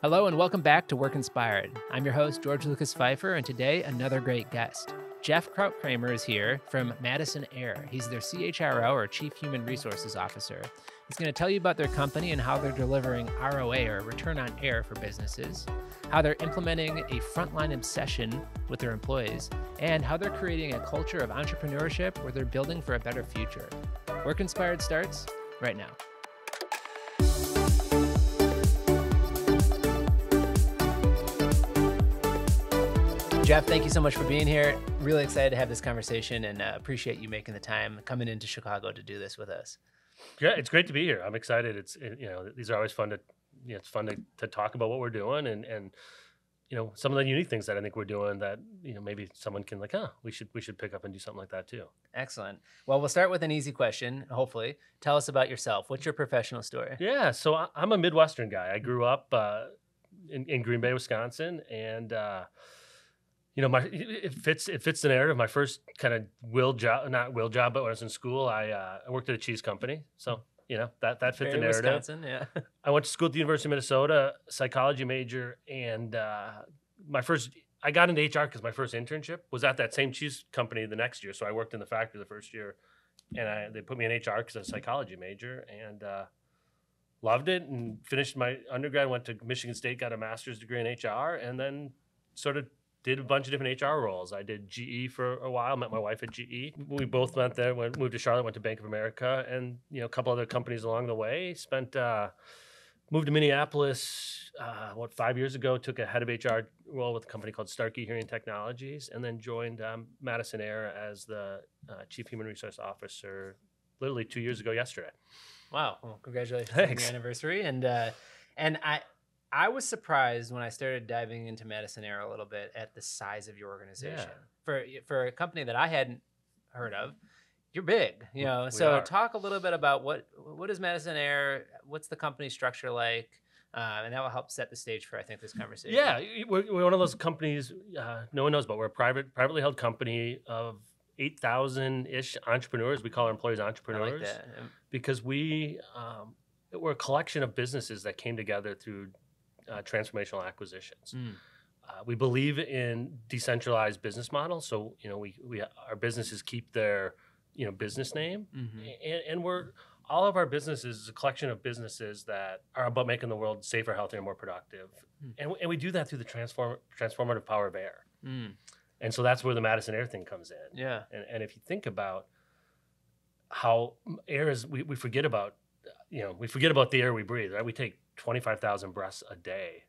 Hello and welcome back to Work Inspired. I'm your host, George Lucas Pfeiffer, and today another great guest. Jeff Krautkramer is here from Madison Air. He's their CHRO or Chief Human Resources Officer. He's going to tell you about their company and how they're delivering ROA or return on air for businesses, how they're implementing a frontline obsession with their employees, and how they're creating a culture of entrepreneurship where they're building for a better future. Work Inspired starts right now. Jeff, thank you so much for being here. Really excited to have this conversation and uh, appreciate you making the time coming into Chicago to do this with us. Yeah, it's great to be here. I'm excited. It's it, you know these are always fun to you know, it's fun to, to talk about what we're doing and and you know some of the unique things that I think we're doing that you know maybe someone can like oh we should we should pick up and do something like that too. Excellent. Well, we'll start with an easy question. Hopefully, tell us about yourself. What's your professional story? Yeah, so I, am a Midwestern guy. I grew up uh, in, in Green Bay, Wisconsin, and uh, you know, my it fits it fits the narrative. My first kind of will job, not will job, but when I was in school, I uh, I worked at a cheese company. So you know that that fit Very the narrative. Wisconsin, yeah. I went to school at the University of Minnesota, psychology major, and uh, my first I got into HR because my first internship was at that same cheese company the next year. So I worked in the factory the first year, and I, they put me in HR because I was a psychology major, and uh, loved it and finished my undergrad. Went to Michigan State, got a master's degree in HR, and then sort of did a bunch of different HR roles. I did GE for a while, met my wife at GE. We both went there, went, moved to Charlotte, went to Bank of America, and you know a couple other companies along the way. Spent uh, moved to Minneapolis. Uh, what five years ago? Took a head of HR role with a company called Starkey Hearing Technologies, and then joined um, Madison Air as the uh, chief human resource officer. Literally two years ago yesterday. Wow! Well, congratulations Thanks. on your anniversary, and uh, and I I was surprised when I started diving into Madison Air a little bit at the size of your organization. Yeah. For for a company that I hadn't heard of, you're big, you know. We so are. talk a little bit about what what is Madison Air? What's the company structure like? Uh, and that will help set the stage for I think this conversation. Yeah, we're, we're one of those companies uh, no one knows about. We're a private, privately held company of eight thousand ish entrepreneurs. We call our employees I entrepreneurs like that. Because we um, we're a collection of businesses that came together through uh, transformational acquisitions. Mm. Uh, we believe in decentralized business models, so you know we, we our businesses keep their you know business name, mhm. and, and we're all of our businesses is a collection of businesses that are about making the world safer, healthier, and more productive, Hmm. and, and we do that through the transform transformative power of air. Mm. And so that's where the Madison Air thing comes in. Yeah. And, and if you think about how air is, we, we forget about, you know, we forget about the air we breathe, right? We take 25,000 breaths a day.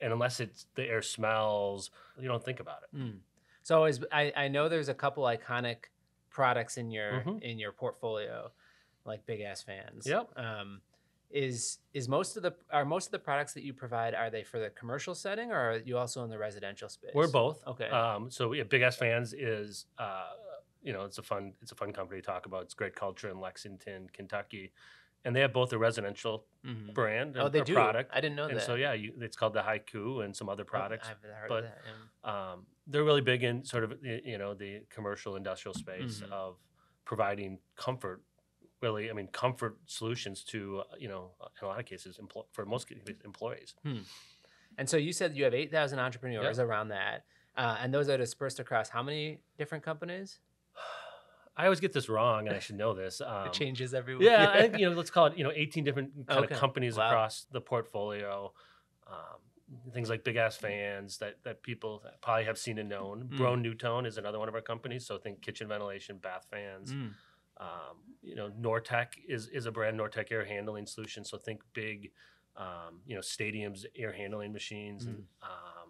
And unless it's the air smells, you don't think about it. Mm. So is I, I know there's a couple iconic products in your Mhm. in your portfolio, like big ass fans. Yep. Um, is is most of the are most of the products that you provide are they for the commercial setting or are you also in the residential space? We're both. Okay. Um, so have Big Ass Fans is, uh, you know, it's a fun, it's a fun company to talk about. It's great culture in Lexington, Kentucky, and they have both a residential Mhm. brand Oh, they do. product. I didn't know and that. so yeah, you, it's called the Haiku and some other Oh, products. I've heard but- of that. yeah. um, they're really big in sort of you know the commercial industrial space Mhm. of providing comfort really i mean comfort solutions to uh, you know in a lot of cases empl- for most cases, employees And so you said you have eight thousand entrepreneurs around that, uh, and those are dispersed across how many different companies? I always get this wrong and i should know this um, it changes every week. yeah i think you know let's call it you know 18 different kind Okay. of companies Wow. across the portfolio um, things like big ass fans that that people probably have seen and known Mm. Broan-NuTone is another one of our companies so think kitchen ventilation bath fans Mm. Um, you know, Nortek is is a brand Nortek air handling solution. So think big, um, you know, stadiums air handling machines and um,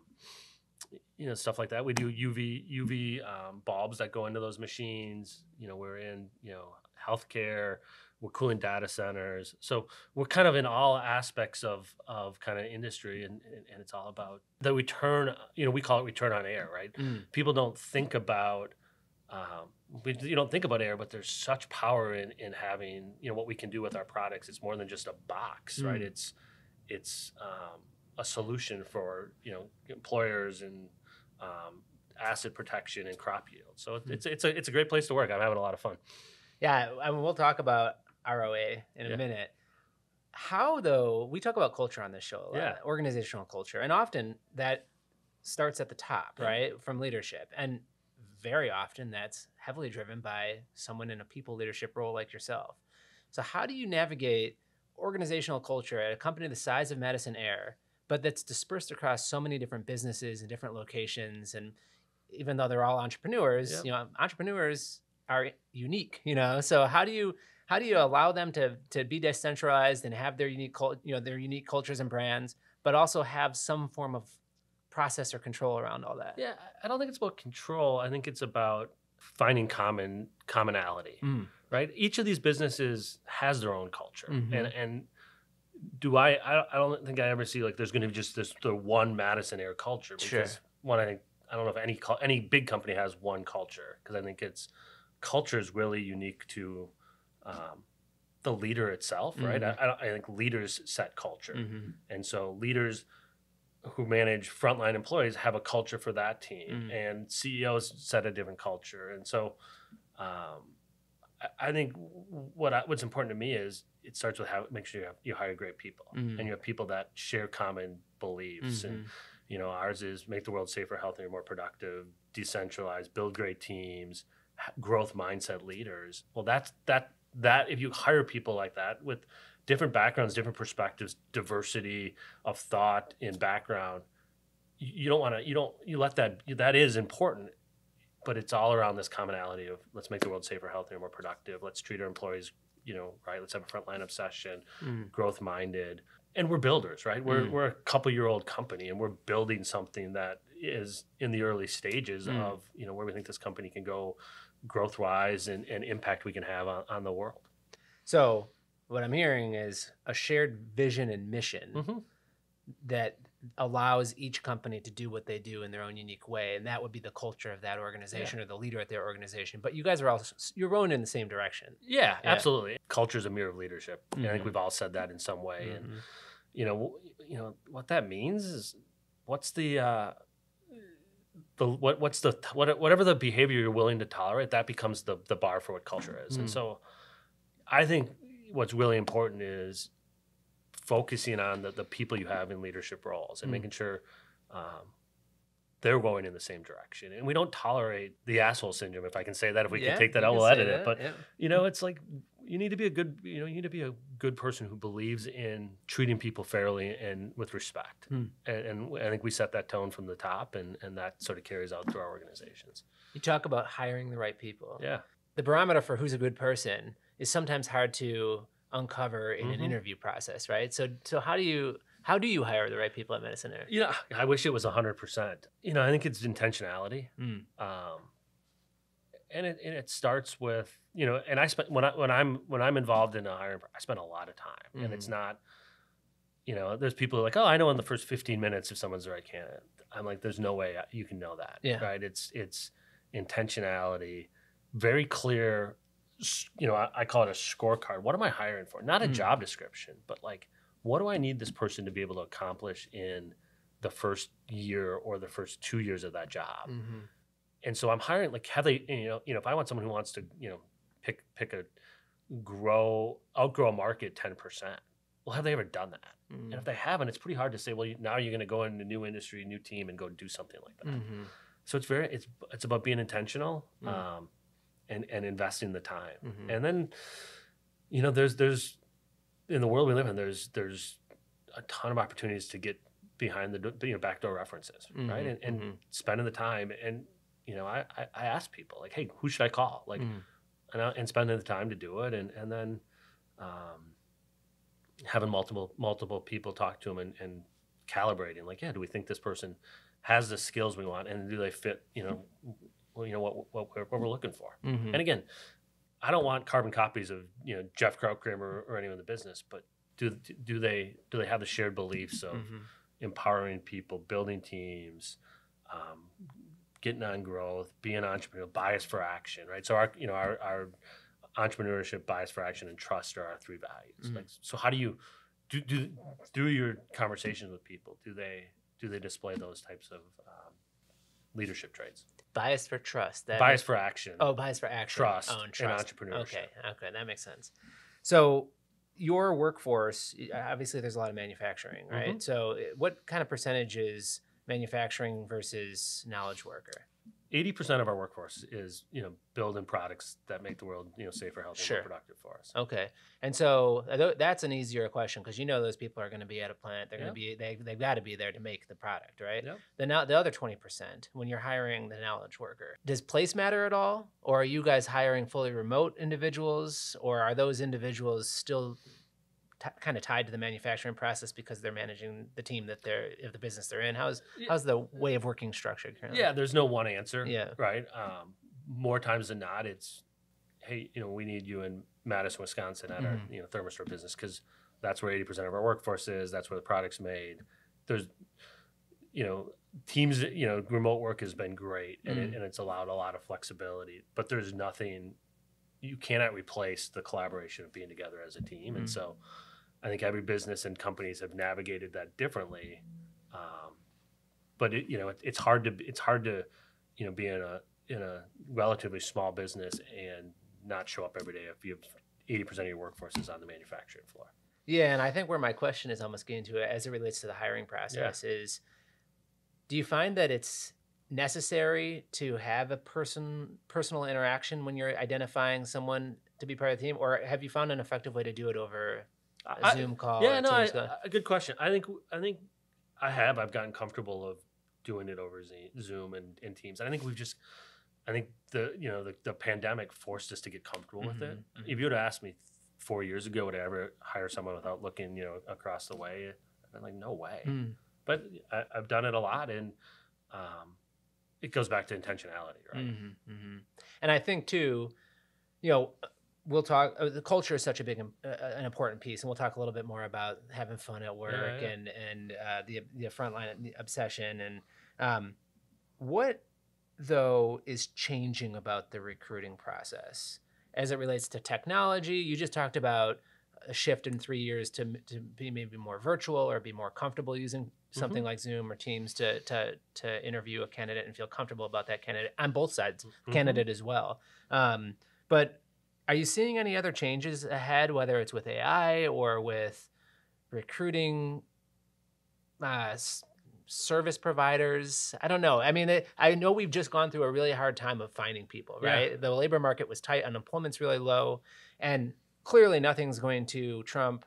you know stuff like that. We do UV UV um, bulbs that go into those machines. You know, we're in you know healthcare. We're cooling data centers. So we're kind of in all aspects of of kind of industry, and, and it's all about the return. You know, we call it return on air, right? Mm. people don't think about um, we, you don't think about air but there's such power in, in having you know what we can do with our products it's more than just a box right Mm. it's it's um, a solution for you know employers and um, asset protection and crop yield so Mm. it's it's a it's a great place to work i'm having a lot of fun Yeah, I mean, we'll talk about ROA in a Yeah. minute. how though we talk about culture on this show a lot, Yeah. organizational culture and often that starts at the top Yeah. right from leadership and very often that's heavily driven by someone in a people leadership role like yourself so how do you navigate organizational culture at a company the size of madison air but that's dispersed across so many different businesses and different locations and even though they're all entrepreneurs Yep. you know entrepreneurs are unique you know so how do you how do you allow them to to be decentralized and have their unique you know their unique cultures and brands but also have some form of process or control around all that Yeah, I don't think it's about control. I think it's about finding common commonality, Mm. right? Each of these businesses has their own culture, Mhm. and and do I, I? I don't think I ever see like there's going to be just this the one Madison Air culture Sure. because one I think I don't know if any any big company has one culture because I think it's culture is really unique to um, the leader itself, right? Mhm. I, I, don't- I think leaders set culture. Mhm. And so leaders who manage frontline employees have a culture for that team, Mm. and CEOs set a different culture. And so, um, I, I think what I, what's important to me is it starts with how make sure you have you hire great people, Mm. and you have people that share common beliefs. And Mhm. you know, ours is make the world safer, healthier, more productive, decentralized, build great teams, growth mindset leaders. Well, that's that that if you hire people like that with different backgrounds, different perspectives, diversity of thought and background, you, you don't want to you don't you let that that is important, but it's all around this commonality of let's make the world safer, healthier, more productive. Let's treat our employees, you know, right. Let's have a frontline obsession Mm. growth minded and we're builders right we're, Mm. we're a couple year old company and we're building something that is in the early stages Mm. of you know where we think this company can go growth wise and, and impact we can have on, on the world so what i'm hearing is a shared vision and mission Mhm. that allows each company to do what they do in their own unique way and that would be the culture of that organization or the leader at their organization. But you guys are all you're rowing in the same direction. Yeah, Yeah. absolutely. Culture is a mirror of leadership. And i think we've all said that in some way and Mhm. you know you know what that means is what's the uh the what what's the what, whatever the behavior you're willing to tolerate that becomes the the bar for what culture is. Mm. and so i think what's really important is focusing on the, the people you have in leadership roles and Mm. making sure um, they're going in the same direction and we don't tolerate the asshole syndrome if i can say that if we Yeah, can take that out we'll edit that, it but yeah. you know it's like you need to be a good you know you need to be a good person who believes in treating people fairly and with respect Hmm. and, and i think we set that tone from the top and and that sort of carries out through our organizations you talk about hiring the right people yeah the barometer for who's a good person is sometimes hard to uncover in an Mhm. interview process, right? So, so how do you how do you hire the right people at Madison Air? know i wish it was 100% you know i think it's intentionality Mm. um and it, and it starts with you know and i spent when i when i'm when i'm involved in a hiring i spend a lot of time and it's not you know there's people who are like oh i know in the first 15 minutes if someone's the right candidate i'm like there's no way you can know that Yeah. right it's it's intentionality very clear you know I, I call it a scorecard what am i hiring for not a Mm. job description but like what do i need this person to be able to accomplish in the first year or the first two years of that job Mhm. and so I'm hiring like have they you know you know if I want someone who wants to you know pick pick a grow outgrow a market ten percent well have they ever done that and Mhm. if they haven't it's pretty hard to say well you, now you're going to go into a new industry new team and go do something like that Mhm. so it's very it's it's about being intentional Mm. um, and and investing the time Mhm. and then you know there's there's in the world we live in there's there's a ton of opportunities to get behind the you know backdoor references right Mhm. and, and Mhm. spending the time and you know I, I I ask people like hey who should I call like Mhm. and, I, and spending the time to do it and and then um, having multiple multiple people talk to them and, and calibrating like yeah do we think this person has the skills we want and do they fit you know you know what what we're, what we're looking for Mhm. and again I don't want carbon copies of you know Jeff Krautkramer or, or anyone in the business but do do they do they have the shared beliefs of Mhm. empowering people, building teams, um, getting on growth, being entrepreneurial, bias for action, right? So our, you know, our, our entrepreneurship, bias for action, and trust are our three values. Mhm. Like, so how do you do, do through your conversations with people? Do they do they display those types of um, leadership traits? bias for trust. That bias for action. Oh, bias for action. Trust oh, and and entrepreneurship. Okay, okay, that makes sense. So, your workforce, obviously, there's a lot of manufacturing, right? So, uh, what kind of percentage is manufacturing versus knowledge worker? Eighty percent of our workforce is you know building products that make the world you know safer, healthier, Sure. more productive for us. Okay, and so uh, that's an easier question because you know those people are going to be at a plant. They're going to be they they've got to be there to make the product, right? Yep. The now the other twenty percent when you're hiring the knowledge worker, does place matter at all, or are you guys hiring fully remote individuals, or are those individuals still t- kind of tied to the manufacturing process because they're managing the team that they're of the business they're in? How's how's the way of working structured currently? Yeah, there's no one answer. Yeah. Right. Um, more times than not, it's hey, you know, we need you in Madison, Wisconsin, at our Mhm. you know Therma-Stor business because that's where eighty percent of our workforce is. That's where the product's made. There's, you know, teams. You know, remote work has been great and, it, Mhm. and it's allowed a lot of flexibility. But there's nothing you cannot replace the collaboration of being together as a team. Mhm. And so, I think every business and companies have navigated that differently. Um, but it, you know, it, it's hard to it's hard to you know be in a in a relatively small business and not show up every day if you have eighty percent of your workforce is on the manufacturing floor. Yeah, and I think where my question is almost getting to it as it relates to the hiring process is do you find that it's necessary to have a person personal interaction when you're identifying someone to be part of the team or have you found an effective way to do it over a I- Zoom call yeah, no, I, a good question. I think I think I have. I've gotten comfortable of doing it over Zoom and, and Teams. And I think we've just, I think the you know the, the pandemic forced us to get comfortable with it. Mhm, mhm. If you would have asked me four years ago, would I ever hire someone without looking you know across the way? I'd been like, no way. Mm. But I, I've done it a lot, and um, it goes back to intentionality, right? hmm hmm And I think too, you know, we'll talk. Uh, the culture is such a big, uh, an important piece, and we'll talk a little bit more about having fun at work yeah. and and uh, the the frontline obsession and um, what though is changing about the recruiting process as it relates to technology. You just talked about a shift in three years to to be maybe more virtual or be more comfortable using something like Zoom or Teams to to to interview a candidate and feel comfortable about that candidate on both sides, Mhm. candidate as well. Um, but are you seeing any other changes ahead, whether it's with AI or with recruiting uh, service providers? I don't know. I mean, it, I know we've just gone through a really hard time of finding people, Yeah. right? The labor market was tight, unemployment's really low, and clearly nothing's going to trump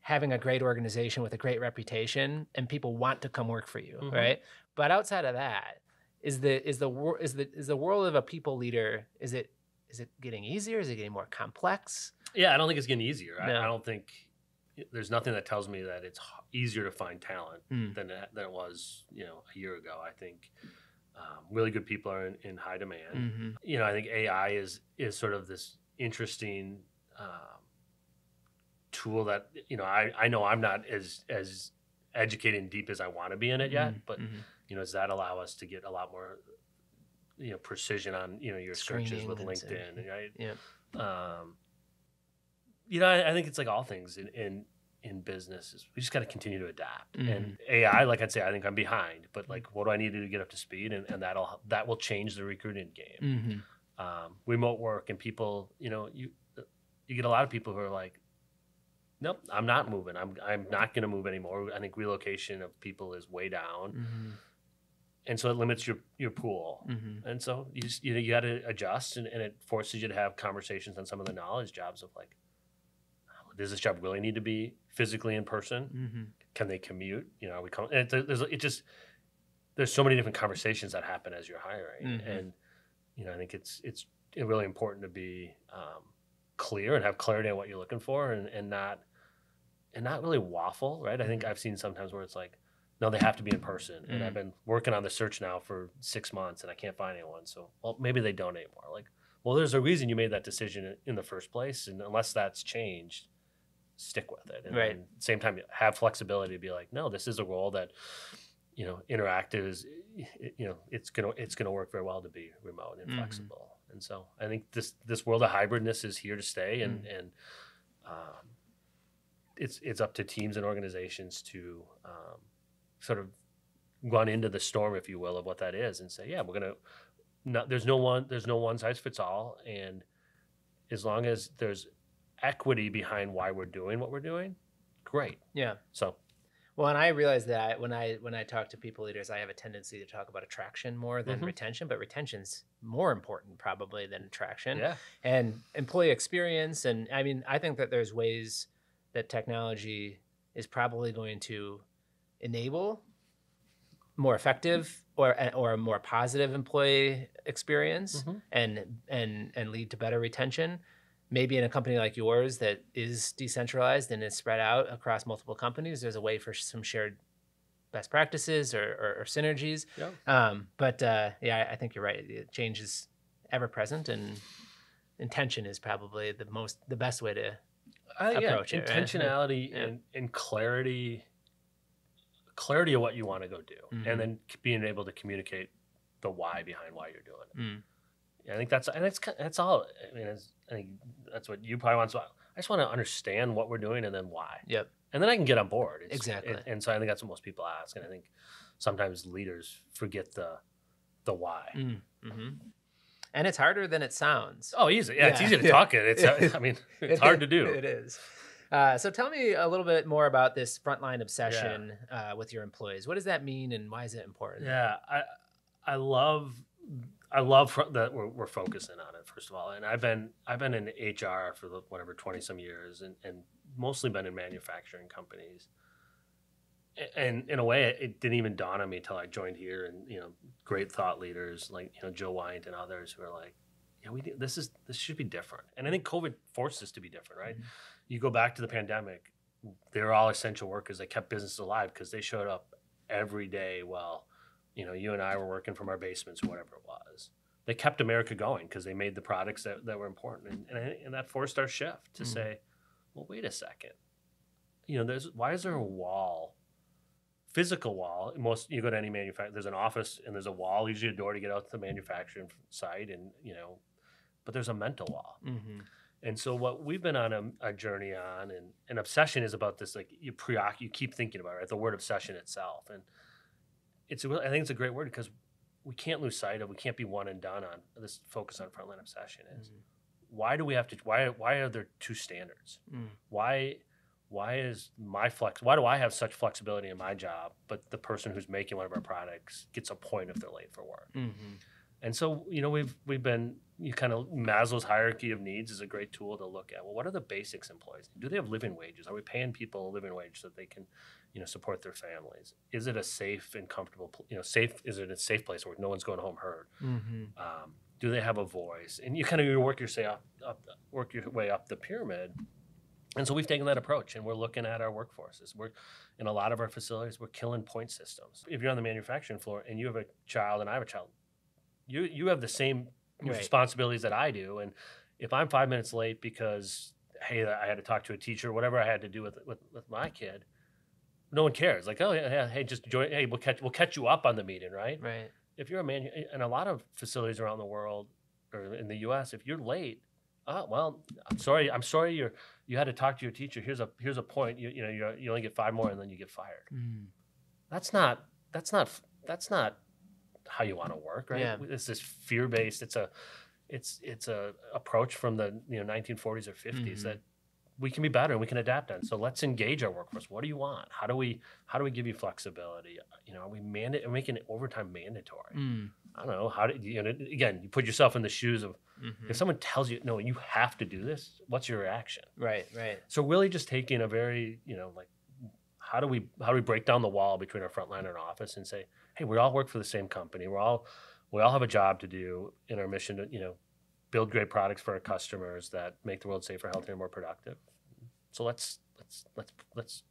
having a great organization with a great reputation and people want to come work for you, Mhm. right? But outside of that, is the is the is the is the world of a people leader is it is it getting easier? Is it getting more complex? Yeah, I don't think it's getting easier. I, No. I don't think there's nothing that tells me that it's easier to find talent Mm. than it, than it was, you know, a year ago. I think um, really good people are in, in high demand. Mm-hmm. You know, I think AI is is sort of this interesting um, tool that you know I, I know I'm not as as educated and deep as I want to be in it yet, but Mm-hmm. you know, does that allow us to get a lot more you know precision on you know your searches with Screening and so- LinkedIn, right? Yeah. um, you know, I, I think it's like all things in in, in business. Is we just got to continue to adapt. Mhm. And AI, like I'd say, I think I'm behind, but like, what do I need to do to get up to speed? And, and that'll that will change the recruiting game. Mm-hmm. Um, remote work and people, you know, you you get a lot of people who are like, nope, I'm not moving. I'm I'm not going to move anymore. I think relocation of people is way down, Mm-hmm. And so it limits your your pool. Mm-hmm. And so you just, you know you got to adjust, and, and it forces you to have conversations on some of the knowledge jobs of like, does this job really need to be physically in person? Mm-hmm. Can they commute? You know, are we com- and it, there's it just there's so many different conversations that happen as you're hiring, Mhm. and you know I think it's it's really important to be um, clear and have clarity on what you're looking for, and, and not and not really waffle, right? I think I've seen sometimes where it's like. No, they have to be in person, and Mm. I've been working on the search now for six months, and I can't find anyone. So, well, maybe they don't anymore. Like, well, there's a reason you made that decision in the first place, and unless that's changed, stick with it. And Right. then same time, have flexibility to be like, no, this is a role that, you know, interactive is, you know, it's gonna it's gonna work very well to be remote and Mhm. flexible. And so I think this this world of hybridness is here to stay, and Mm. and um, it's it's up to teams and organizations to um, sort of run into the storm, if you will, of what that is, and say, yeah, we're gonna. No, there's no one. There's no one size fits all, and as long as there's equity behind why we're doing what we're doing, great. Yeah. So Well, and I realize that when I when I talk to people leaders, I have a tendency to talk about attraction more than Mhm. retention, but retention's more important probably than attraction. yeah, And employee experience and I mean, I think that there's ways that technology is probably going to enable more effective or or a more positive employee experience Mhm. and and and lead to better retention maybe in a company like yours that is decentralized and is spread out across multiple companies there's a way for some shared best practices or, or, or synergies yeah. um, but uh, yeah I think you're right The change is ever present and intention is probably the most the best way to think, yeah, approach it, right? intentionality Yeah. and, and clarity, clarity of what you want to go do, Mhm. and then being able to communicate the why behind why you're doing it. mm, I think that's and that's ki- that's all. I mean, it's, I think that's what you probably want. So I just want to understand what we're doing and then why, yep and then I can get on board. It's- Exactly. it- and so I think that's what most people ask, and I think sometimes leaders forget the the why. mm, hmm and it's harder than it sounds Oh, easy. Yeah, it's easy to Yeah. talk it. It's uh, I mean, it's hard to do. It is. Uh, so tell me a little bit more about this frontline obsession uh, with your employees. What does that mean, and why is it important? Yeah, I I love I love that we're, we're focusing on it first of all, and I've been I've been in HR for the, whatever twenty some years, and, and mostly been in manufacturing companies. And in a way, it- didn't even dawn on me until I joined here, and you know, great thought leaders like you know Joe Wyant and others who are like, yeah, we do- this is this should be different, and I think COVID forced us to be different, right? Mhm. You go back to the pandemic, they were all essential workers. They kept businesses alive because they showed up every day. while, you know, you and I were working from our basements or whatever it was. They kept America going because they made the products that, that were important. And, and, I- and that forced our shift to Mhm. say, well, wait a second. You know, there's why is there a wall, physical wall? Most you go to any manufacturer, there's an office and there's a wall, usually a door to get out to the manufacturing site, and you know, but there's a mental wall. Mm-hmm. And so what we've been on a, a journey on, and an obsession is about this, like you preoc, you keep thinking about it, right? The word obsession itself, and it's a I think it's a great word because we can't lose sight of, we can't be one and done on this focus on frontline obsession is why do we have to, why, why are there two standards? Mm. Why, why is my flex, why do I have such flexibility in my job, but the person who's making one of our products gets a point if they're late for work? Mm-hmm. And so, you know, we've we've been you kind of Maslow's hierarchy of needs is a great tool to look at. Well, what are the basics employees? Do they have living wages? Are we paying people a living wage so that they can, you know, support their families? Is it a safe and comfortable, you know, safe? Is it a safe place where no one's going home hurt? Mm-hmm. Um, do they have a voice? And you kind of work your say up, up, work your way up the pyramid. And so we've taken that approach, and we're looking at our workforces. We're in a lot of our facilities, we're killing point systems. If you're on the manufacturing floor and you have a child and I have a child, you you have the same Right. responsibilities that I do. And if I'm five minutes late because hey, I had to talk to a teacher, whatever I had to do with with, with my kid, no one cares. Like, oh yeah, hey, just join. Hey, we'll catch we'll catch you up on the meeting, right? Right. if you're a man, and a lot of facilities around the world or in the U.S., if you're late, oh well, I'm sorry, I'm sorry you're you had to talk to your teacher. Here's a here's a point. You you know you you only get five more and then you get fired. Mm. That's not that's not that's not how you want to work, right? Yeah. It's this fear based. It's a it's it's a approach from the you know 1940s or 50s Mhm. that we can be better and we can adapt on. So let's engage our workforce. What do you want? How do we how do we give you flexibility? You know, are we mandate making overtime mandatory? Mm. I don't know how do you know again you put yourself in the shoes of Mhm. if someone tells you no you have to do this what's your reaction Right. Right. so really just taking a very you know like how do we how do we break down the wall between our frontline and our office and say hey we all work for the same company. We're all we all have a job to do in our mission to you know build great products for our customers that make the world safer healthier and more productive. So let's let's let's let's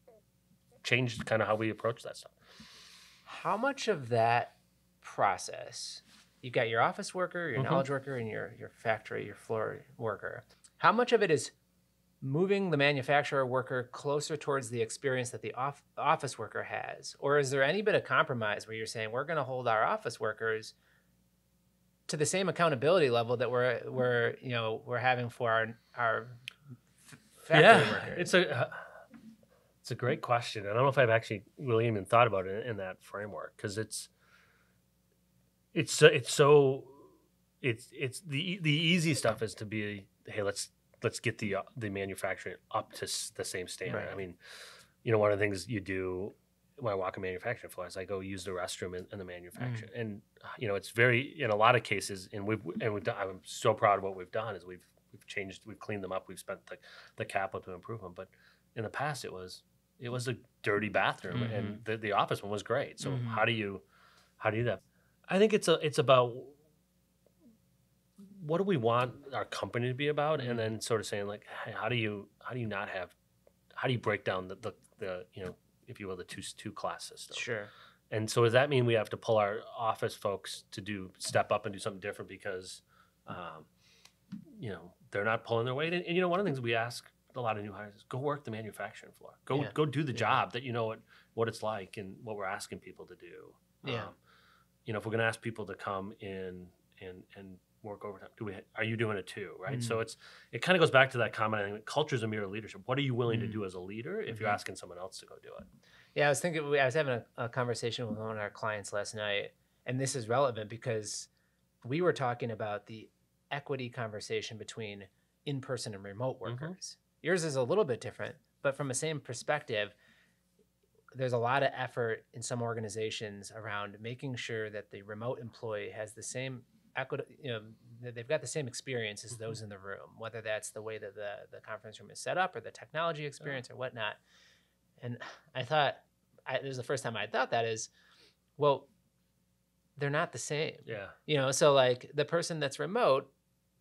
change kind of how we approach that stuff. How much of that process, you've got your office worker, your Mhm. knowledge worker, and your, your factory, your floor worker, how much of it is moving the manufacturer worker closer towards the experience that the off- office worker has? Or is there any bit of compromise where you're saying we're going to hold our office workers to the same accountability level that we're, we're you know, we're having for our, our f- factory workers? It's a uh, it's a great question. I don't know if I've actually really even thought about it in that framework because it's it's so, it's so it's it's the the easy stuff is to be hey let's let's get the uh, the manufacturing up to s- the same standard. I mean, you know, one of the things you do when I walk a manufacturing floor is I go use the restroom in, in the manufacturer, and uh, you know, it's very in a lot of cases, and we've and we've done. I'm so proud of what we've done is we've we've changed, we've cleaned them up, we've spent the the capital to improve them, but in the past it was it was a dirty bathroom, and the, the office one was great. So Mhm. how do you how do you do that? I think it's a it's about what do we want our company to be about, and then sort of saying like, hey, how do you how do you not have how do you break down the the, the you know if you will the two two class system? Sure. And so does that mean we have to pull our office folks to do step up and do something different because, um, you know, they're not pulling their weight? And, and, you know, one of the things we ask a lot of new hires is go work the manufacturing floor. Go Yeah. go do the Yeah. job that you know what what it's like and what we're asking people to do. Yeah. Um, you know, if we're going to ask people to come in and and work overtime, do we? Are you doing it too? Right. Mm. So it's it kind of goes back to that comment. I think culture is a mirror of leadership. What are you willing to Mm. do as a leader if you're Mhm. asking someone else to go do it? Yeah, I was thinking. I was having a, a conversation with one of our clients last night, and this is relevant because we were talking about the equity conversation between in-person and remote Mhm. workers. Yours is a little bit different, but from the same perspective, there's a lot of effort in some organizations around making sure that the remote employee has the same equity, you know, they've got the same experience as mm-hmm. those in the room, whether that's the way that the, the conference room is set up or the technology experience or whatnot. And I thought, I, this is the first time I thought that is, well, they're not the same. Yeah. You know, so like the person that's remote,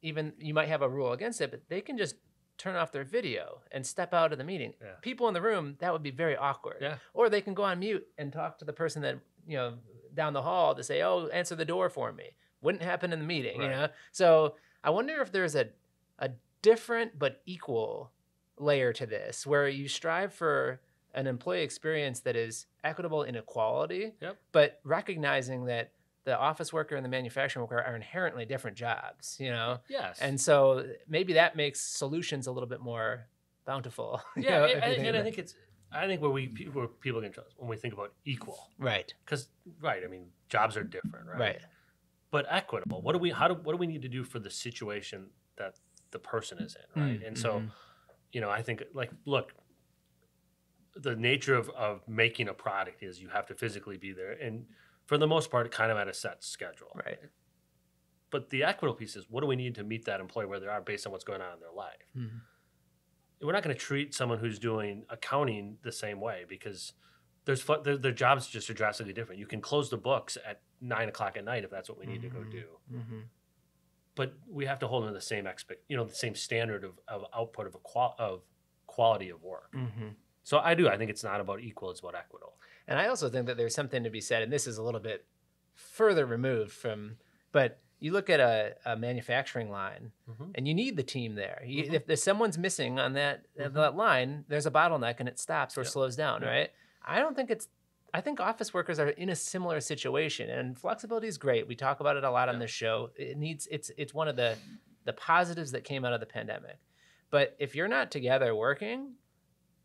even you might have a rule against it, but they can just turn off their video and step out of the meeting. Yeah. People in the room, that would be very awkward. Yeah. Or they can go on mute and talk to the person that, you know, down the hall to say, "Oh, answer the door for me." Wouldn't happen in the meeting, you know. So, I wonder if there's a a different but equal layer to this where you strive for an employee experience that is equitable in equality, Yep. but recognizing that the office worker and the manufacturing worker are inherently different jobs, you know? Yes. And so maybe that makes solutions a little bit more bountiful. you yeah, know, and, if and- and I think it's I think where we where people can trust when we think about equal right, because right I mean jobs are different right right, but equitable what do we how do what do we need to do for the situation that the person is in right Mm, and so mhm. you know I think like look the nature of, of making a product is you have to physically be there and for the most part kind of at a set schedule right. but the equitable piece is what do we need to meet that employee where they are based on what's going on in their life Mhm. we're not going to treat someone who's doing accounting the same way because there's their, their jobs just are drastically different. You can close the books at nine o'clock at night if that's what we need to go Mhm. do, Mhm. but we have to hold them to the same expect, you know, the same standard of, of output of a qual- of quality of work. Mhm. So I do. I think it's not about equal; it's about equitable. And I also think that there's something to be said, and this is a little bit further removed from, but you look at a, a manufacturing line Mhm. and you need the team there. You, Mhm. If there's someone's missing on that, Mhm. that line, there's a bottleneck and it stops or slows down, right? I don't think it's, I think office workers are in a similar situation and flexibility is great. We talk about it a lot on this show. It needs, it's, it's one of the, the positives that came out of the pandemic. But if you're not together working,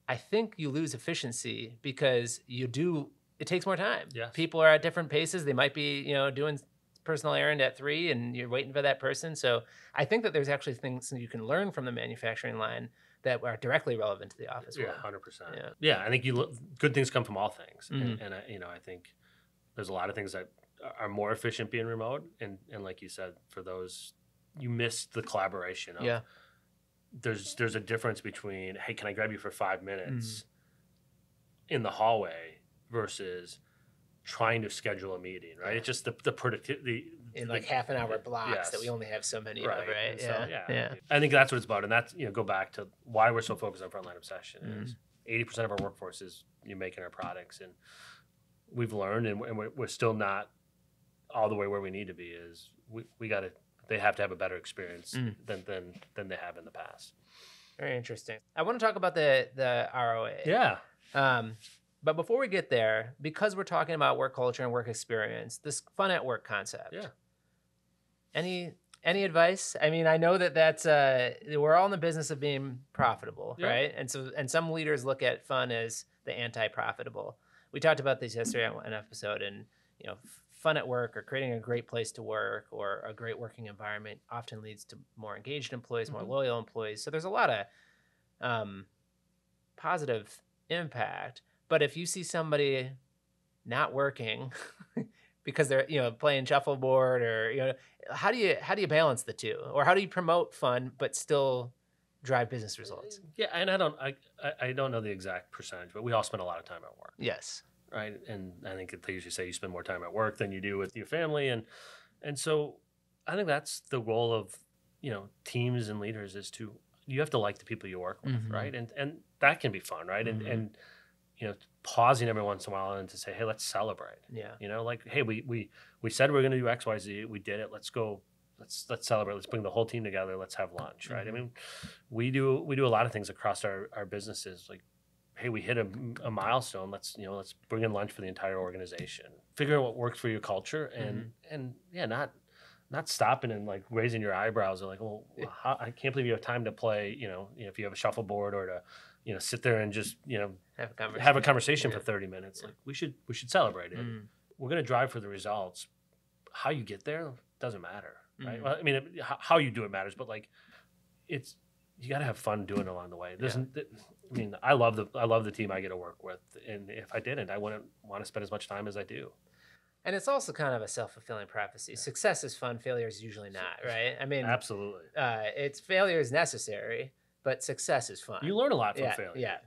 I think you lose efficiency because you do. It takes more time. Yes. People are at different paces. They might be, you know, doing personal errand at three, and you're waiting for that person. So I think that there's actually things that you can learn from the manufacturing line that are directly relevant to the office Yeah, hundred percent. Yeah. Yeah, I think you look, good things come from all things, Mhm. and, and I, you know, I think there's a lot of things that are more efficient being remote, and and like you said, for those you miss the collaboration. Of, Yeah. there's there's a difference between hey, can I grab you for five minutes Mm-hmm. in the hallway versus trying to schedule a meeting, right? It's just the the productivity In like half an hour blocks that we only have so many right, of, right? And so, yeah. yeah, I think that's what it's about, and that's you know go back to why we're so focused on frontline obsession. Mhm. Is eighty percent of our workforce is you making our products, and we've learned, and we're, and we're- we're still not all the way where we need to be. Is we, we got to they have to have a better experience Mm. than than than they have in the past. Very interesting. I want to talk about the the ROA. Yeah, Um, but before we get there, because we're talking about work culture and work experience, this fun at work concept. Yeah. Any any advice? I mean, I know that that's uh, we're all in the business of being profitable, Yeah. right? And so, and some leaders look at fun as the anti-profitable. We talked about this yesterday on an episode, and you know, fun at work or creating a great place to work or a great working environment often leads to more engaged employees, more Mhm. loyal employees. So there's a lot of um, positive impact. But if you see somebody not working because they're you know playing shuffleboard or you know how do you how do you balance the two or how do you promote fun but still drive business results? Yeah, and I don't I I- don't know the exact percentage, but we all spend a lot of time at work. Yes. right? And I think it they usually say you spend more time at work than you do with your family, and and so I think that's the role of you know teams and leaders is to you have to like the people you work with, Mhm. right? And and that can be fun, right? Mhm. And and you know pausing every once in a while and to say, hey, let's celebrate. Yeah. You know, like hey, we we we said we are going to do X Y Z, we did it. Let's go. Let's let's celebrate. Let's bring the whole team together. Let's have lunch, right? Mhm. I mean, we do we do a lot of things across our our businesses, like hey, we hit a, a milestone. Let's you know, let's bring in lunch for the entire organization. Figure out what works for your culture, and Mm-hmm. and yeah, not not stopping and like raising your eyebrows and like, well, how, I can't believe you have time to play. You know, you know, if you have a shuffleboard or to you know sit there and just you know Have a conversation. have a conversation Yeah. for thirty minutes. Like we should we should celebrate it. Mm. We're gonna drive for the results. How you get there doesn't matter, right? Mhm. Well, I mean, it- how, you do it matters, but like, it's you got to have fun doing it along the way. There's, Yeah. th- I mean, I love the I love the team I get to work with, and if I didn't, I wouldn't want to spend as much time as I do. And it's also kind of a self fulfilling prophecy. Success is fun, failure is usually not, right? I mean, Absolutely, uh, it's failure is necessary, but success is fun. you learn a lot from yeah, failure. Yeah.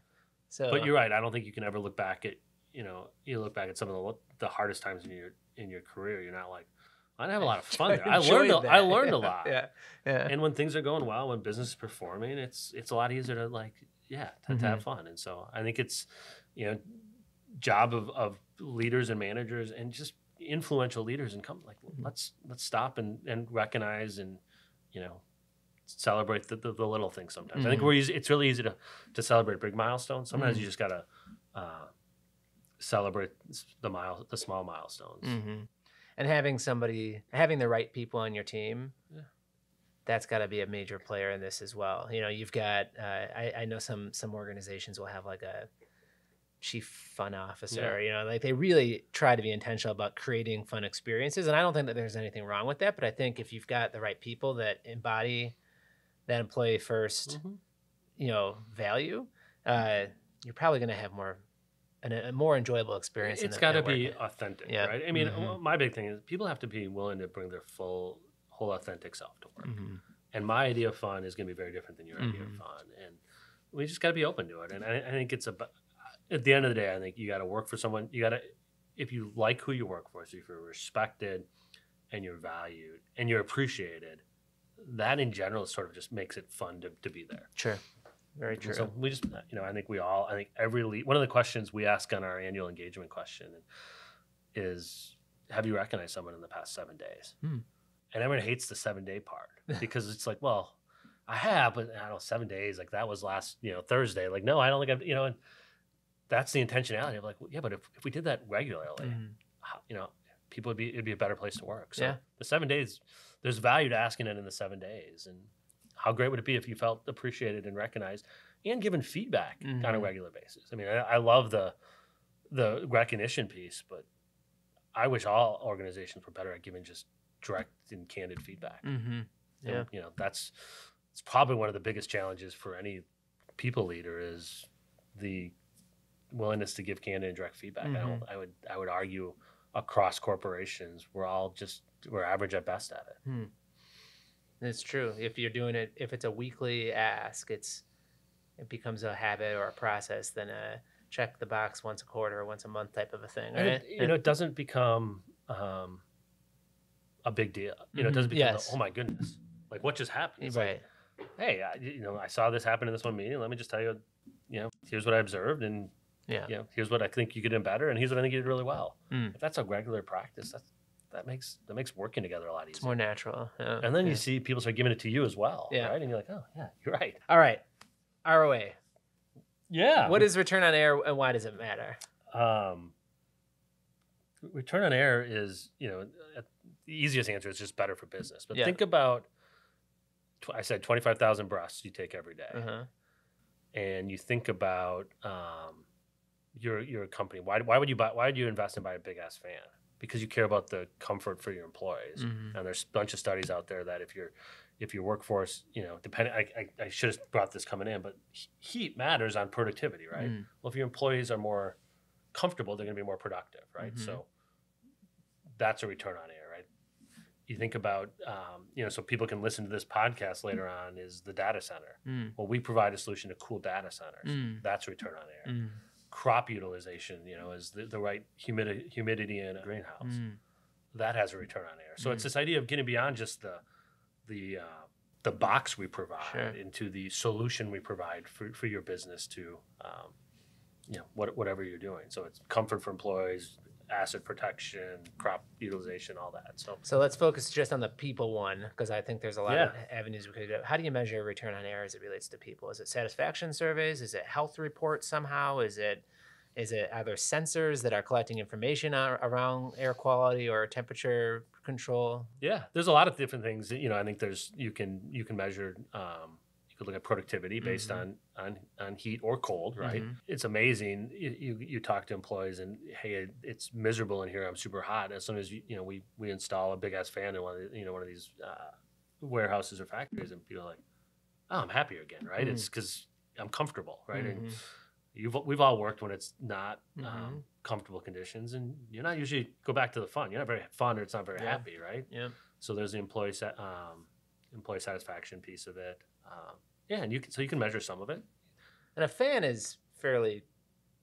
So, but you're right. I don't think you can ever look back at you know you look back at some of the the hardest times in your in your career. You're not like I didn't have a lot of fun there. I learned a, I learned Yeah, a lot. Yeah. Yeah. and when things are going well, when business is performing, it's it's a lot easier to like yeah to, to have Mm-hmm. fun. And so I think it's you know job of, of leaders and managers and just influential leaders and come like Mm-hmm. let's let's stop and, and recognize and you know celebrate the, the, the little things sometimes. I think Mhm. we're easy, it's really easy to to celebrate big milestones. Sometimes Mhm. you just gotta uh, celebrate the mile the small milestones. hmm And having somebody, having the right people on your team, Yeah. that's got to be a major player in this as well. You know, you've got, uh, I, I know some some organizations will have like a chief fun officer. Yeah. You know, like they really try to be intentional about creating fun experiences, and I don't think that there's anything wrong with that. But I think if you've got the right people that embody that employee 1st Mhm. you know, value, uh, you're probably going to have more. An, a more enjoyable experience. It's got to be authentic, Yeah. right? I mean, Mhm. my big thing is people have to be willing to bring their full, whole authentic self to work. Mhm. And my idea of fun is going to be very different than your idea of Mhm. fun, and we just got to be open to it. And I, I think it's about at the end of the day, I think you got to work for someone. You got to, if you like who you work for, so if you're respected and you're valued and you're appreciated, that in general sort of just makes it fun to, to be there. Sure. Very true. So we just, you know, I think we all, I think every lead, one of the questions we ask on our annual engagement question is, have you recognized someone in the past seven days? Hmm. And everyone hates the seven day part because it's like, well, I have, but I don't know, seven days, like that was last, you know, Thursday. Like, no, I don't think I've, you know, and that's the intentionality of like, well, yeah, but if, if we did that regularly, Mhm. you know, people would be, it'd be a better place to work. So Yeah. the seven days, there's value to asking it in the seven days. And how great would it be if you felt appreciated and recognized and given feedback on a regular basis? I mean, I, I love the, the recognition piece, but I wish all organizations were better at giving just direct and candid feedback. Mm-hmm. And, Yeah. you know, that's, it's probably one of the biggest challenges for any people leader is the willingness to give candid and direct feedback. I don't, I would, I would argue across corporations, we're all just, we're average at best at it. It's true. If you're doing it, if it's a weekly ask, it's it becomes a habit or a process than a check the box once a quarter or once a month type of a thing, right? it, you know, it doesn't become um, a big deal. You know, it doesn't Mhm. become, Yes. oh my goodness, like what just happened? It's like, right. hey, I, you know, I saw this happen in this one meeting. Let me just tell you, you know, here's what I observed, and Yeah. you know, here's what I think you could do better, and here's what I think you did really well. Mm. If that's a regular practice, that's, that makes that makes working together a lot easier. It's more natural. Yeah. and then Yeah. you see people start giving it to you as well, Yeah. right? And you're like, oh yeah, you're right. All right. ROA. Yeah. What is return on air and why does it matter? um, return on air is you know the easiest answer is just better for business but Yeah. think about i said 25000 breaths you take every day, Uh-huh. and you think about um, your your company why, why would you buy why would you invest and buy a big ass fan because you care about the comfort for your employees. Mhm. And there's a bunch of studies out there that if your if your workforce, you know, depending, I, I, I should have brought this coming in, but heat matters on productivity, right? Mm. Well, if your employees are more comfortable, they're going to be more productive, right? Mhm. So that's a return on air, right? You think about, um, you know, so people can listen to this podcast later on is the data center. Mm. Well, we provide a solution to cool data centers. Mm. That's return on air. Crop utilization, you know, is the, the right humidity, humidity in a greenhouse. Mm. That has a return on air. So it's Mm. this idea of getting beyond just the the uh, the box we provide Sure. into the solution we provide for, for your business to, um, you know, what, whatever you're doing. So it's comfort for employees, asset protection, crop utilization, all that. So So let's focus just on the people one because I think there's a lot of avenues we could go. How do you measure return on air as it relates to people? Is it satisfaction surveys? Is it health reports somehow? Is it is it are there sensors that are collecting information around air quality or temperature control? Yeah, there's a lot of different things. You know, I think there's you can you can measure. Um, could look at productivity based Mhm. on on on heat or cold, right? Mhm. It's amazing. You, you you talk to employees and hey, it's miserable in here. I'm super hot. As soon as you you know we we install a big ass fan in one of the, you know one of these uh, warehouses or factories, and people are like, oh, I'm happier again, right? It's because I'm comfortable, right? And Mhm. you've we've all worked when it's not um, comfortable conditions, and you're not usually go back to the fun. You're not very fun, or it's not very Yeah. happy, right? Yeah. So there's the employee set, um, employee satisfaction piece of it. Um, yeah, and you can so you can measure some of it. And a fan is fairly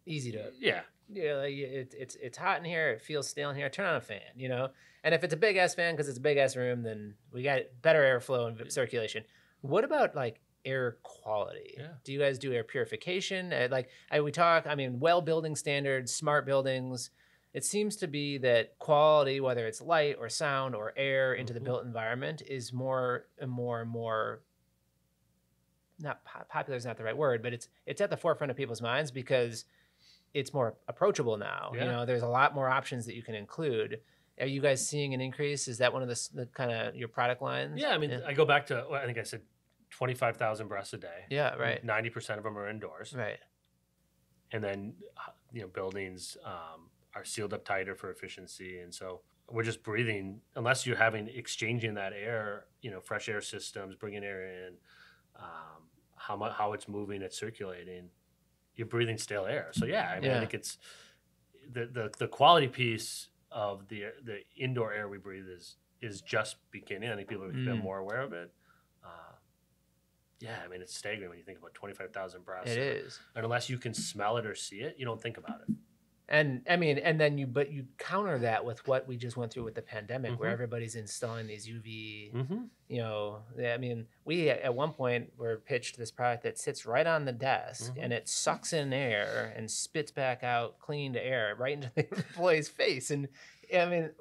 easy to Yeah, yeah, like it, it's it's hot in here. It feels stale in here. Turn on a fan, you know. And if it's a big ass fan because it's a big ass room, then we got better airflow and circulation. What about like air quality? Yeah. Do you guys do air purification? Uh, like I, we talk, I mean, well building standards, smart buildings. It seems to be that quality, whether it's light or sound or air into the Mhm. built environment, is more and more and more. Not po- popular is not the right word, but it's it's at the forefront of people's minds because it's more approachable now. You know, there's a lot more options that you can include. Are you guys seeing an increase? Is that one of the, the kind of your product lines? yeah. I mean, I go back to well, I think I said twenty five thousand breaths a day. yeah, right, Ninety percent of them are indoors, right. and then uh, you know buildings um, are sealed up tighter for efficiency, and so we're just breathing unless you're having exchanging that air. You know, fresh air systems, bringing air in, um, how much how it's moving, it's circulating. You're breathing stale air. So yeah, I mean, Yeah. I think it's the, the the quality piece of the the indoor air we breathe is is just beginning. I think people have Mm. more aware of it. Uh, yeah, I mean, it's staggering when you think about twenty five thousand breaths. It is. And unless you can smell it or see it, you don't think about it. And I mean, and then you, but you counter that with what we just went through with the pandemic, where Mhm. everybody's installing these UV. Mm-hmm. You know, I mean, we at one point were pitched this product that sits right on the desk Mhm. and it sucks in air and spits back out cleaned air right into the employee's face. And I mean,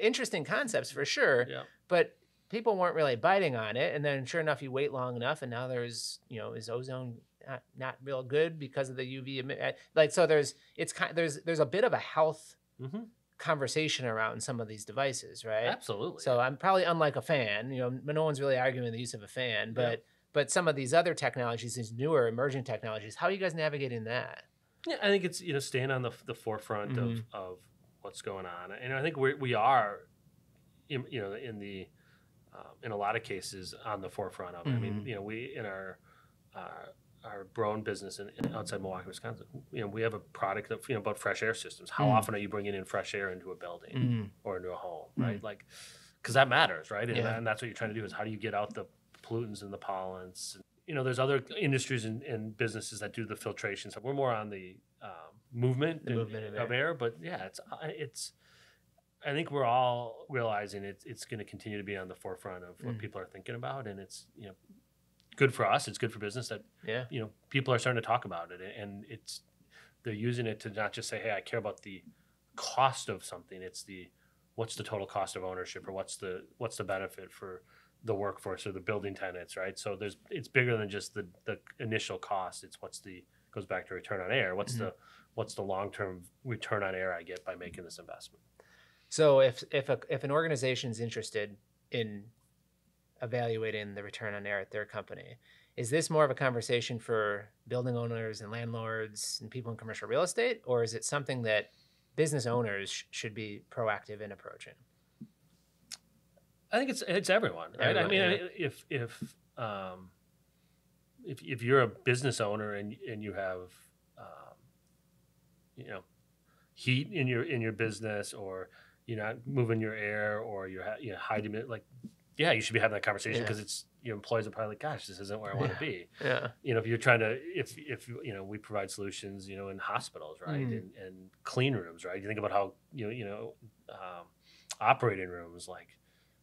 interesting concepts for sure. Yeah. but people weren't really biting on it. And then, sure enough, you wait long enough, and now there's, you know, is ozone not, not real good because of the UV uh, Like, so there's it's kind there's there's a bit of a health Mm-hmm. conversation around some of these devices, right? Absolutely. So I'm probably unlike a fan. You know, no one's really arguing the use of a fan, Yeah. but but some of these other technologies, these newer emerging technologies, how are you guys navigating that? Yeah, I think it's you know staying on the the forefront Mhm. of, of what's going on, and I think we we are, in, you know, in the um, in a lot of cases on the forefront of it. I mean, Mhm. you know, we in our uh, our Broan business in, in outside Milwaukee, Wisconsin, you know, we have a product that you know about fresh air systems. How Mm. often are you bringing in fresh air into a building Mm. or into a home, Mm. right? Like, because that matters, right? And, Yeah. and that's what you're trying to do is how do you get out the pollutants and the pollens? You know, there's other industries and, and businesses that do the filtration. So we're more on the um, movement, The movement of of air. But yeah, it's it's. I think we're all realizing it's it's going to continue to be on the forefront of what Mm. people are thinking about, and it's you know good for us. It's good for business that Yeah. you know people are starting to talk about it, and it's they're using it to not just say, "Hey, I care about the cost of something." It's the what's the total cost of ownership, or what's the what's the benefit for the workforce or the building tenants, right? So there's it's bigger than just the the initial cost. It's what's the goes back to return on air. What's Mhm. the what's the long term return on air I get by making this investment? So if if a, if an organization's interested in evaluating the return on air at their company, is this more of a conversation for building owners and landlords and people in commercial real estate, or is it something that business owners sh- should be proactive in approaching? I think it's it's everyone, right? Everyone, I mean, yeah. if if um, if if you're a business owner and and you have um, you know heat in your in your business or you're not moving your air or you're ha- you know hiding it like yeah you should be having that conversation Yeah. because it's your employees are probably like gosh this isn't where I want Yeah. to be Yeah. you know if you're trying to if if you know we provide solutions you know in hospitals right Mm. and, and clean rooms right you think about how you know you know um, operating rooms like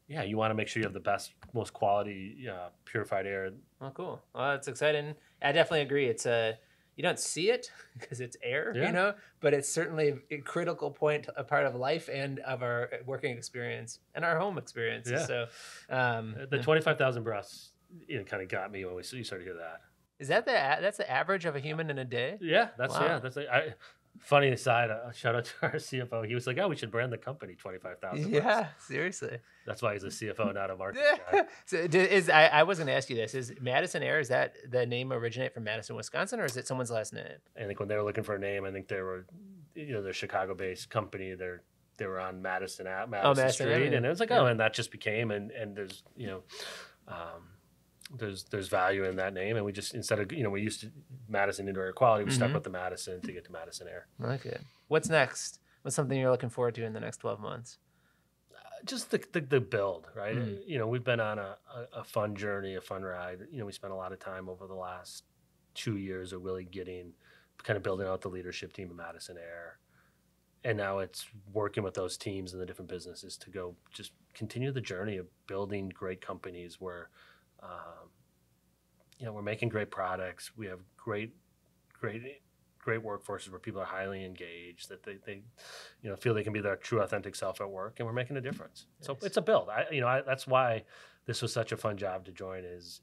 yeah you want to make sure you have the best most quality uh, purified air Well, cool. Well, that's exciting. I definitely agree. It's a you don't see it because it's air, Yeah. you know, but it's certainly a critical point, a part of life and of our working experience and our home experiences. Yeah. So, um, Uh, the 25,000 breaths you know kind of got me when we you started to hear that is that the that's the average of a human in a day? yeah that's Wow. yeah that's I, funny aside uh, shout out to our CFO he was like oh we should brand the company 25,000 breaths Yeah, seriously. that's why he's a CFO not a marketing guy so is I, I was going to ask you this: Is Madison Air is that the name originate from Madison, Wisconsin, or is it someone's last name? I think when they were looking for a name, I think they were, you know, they're Chicago-based company. They're they were on Madison at Madison, Madison Street, Avenue. and it was like, Yeah. oh, and that just became, and and there's you know, um, there's there's value in that name, and we just instead of you know we used to Madison Indoor Air Quality, we Mhm. stuck with the Madison to get to Madison Air. I like it. What's next? What's something you're looking forward to in the next 12 months? just the, the, the build, right? Mm. You know, we've been on a, a, a fun journey, a fun ride. You know, we spent a lot of time over the last two years of really getting, kind of building out the leadership team of Madison Air. And now it's working with those teams and the different businesses to go just continue the journey of building great companies where, um, you know, we're making great products. We have great, great, great workforces where people are highly engaged, that they, they you know feel they can be their true authentic self at work and we're making a difference so it's a build i you know I, that's why this was such a fun job to join is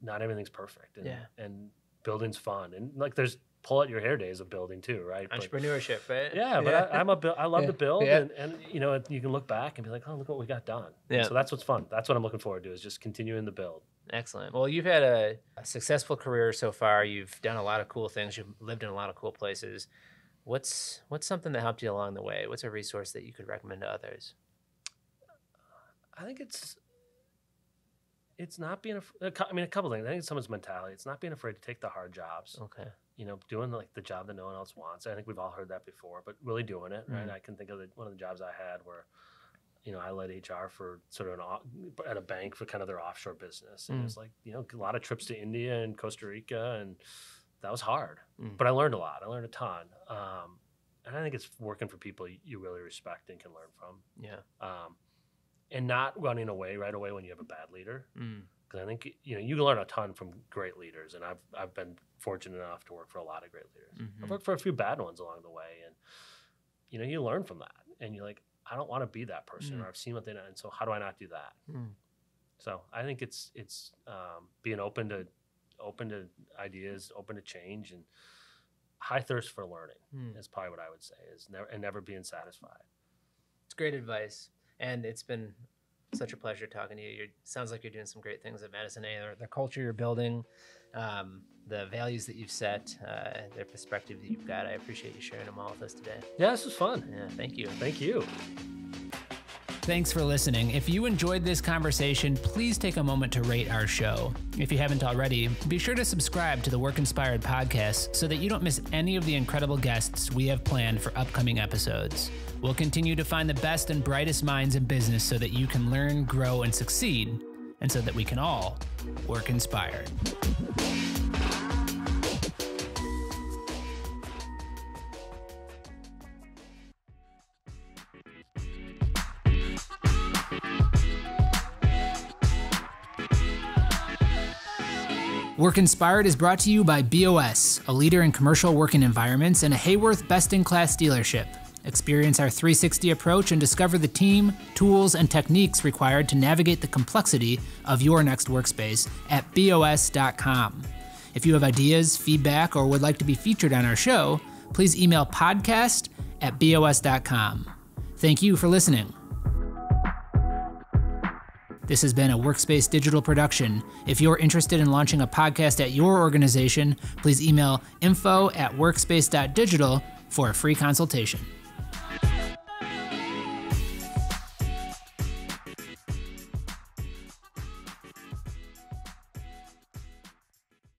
not everything's perfect and, Yeah. and building's fun and like there's pull out your hair days of building too right But- Entrepreneurship, right? yeah but I, i'm a I love Yeah. to build Yeah. and, and you know you can look back and be like oh look what we got done Yeah. so that's what's fun that's what i'm looking forward to is just continuing the build Excellent. Well, you've had a, a successful career so far. You've done a lot of cool things. You've lived in a lot of cool places. What's what's something that helped you along the way? What's a resource that you could recommend to others? i think it's it's not being af- a cou- i mean a couple things i think it's someone's mentality it's not being afraid to take the hard jobs Okay. you know, doing like the job that no one else wants. I think we've all heard that before, but really doing it, right? Mm. I can think of the, one of the jobs I had where, you know, I led HR for sort of an off, at a bank for kind of their offshore business, and Mm. it was like you know a lot of trips to India and Costa Rica, and that was hard, Mm. but I learned a lot. I learned a ton, um, and I think it's working for people you, you really respect and can learn from, Yeah. um, and not running away right away when you have a bad leader Mm. because I think you know you can learn a ton from great leaders, and I've I've been fortunate enough to work for a lot of great leaders. Mhm. I've worked for a few bad ones along the way, and you know you learn from that, and you're like, I don't want to be that person, Mm. or I've seen what they know, and so how do I not do that? Mm. So I think it's it's um, being open to open to ideas, open to change, and high thirst for learning Mm. is probably what I would say is never and never being satisfied. It's great advice, and it's been such a pleasure talking to you. You sounds like you're doing some great things at Madison A. The culture you're building, um, the values that you've set, uh, the perspective that you've got. I appreciate you sharing them all with us today. Yeah, this was fun. Yeah, thank you. Thank you. Thanks for listening. If you enjoyed this conversation, please take a moment to rate our show. If you haven't already, be sure to subscribe to the Work Inspired podcast so that you don't miss any of the incredible guests we have planned for upcoming episodes. We'll continue to find the best and brightest minds in business so that you can learn, grow, and succeed, and so that we can all work inspired. Work Inspired is brought to you by BOS, a leader in commercial working environments and a Haworth best in class dealership. Experience our 360 approach and discover the team, tools, and techniques required to navigate the complexity of your next workspace at BOS.com. If you have ideas, feedback, or would like to be featured on our show, please email podcast at BOS.com. Thank you for listening. This has been a Workspace Digital production. If you're interested in launching a podcast at your organization, please email info at workspace.digital for a free consultation.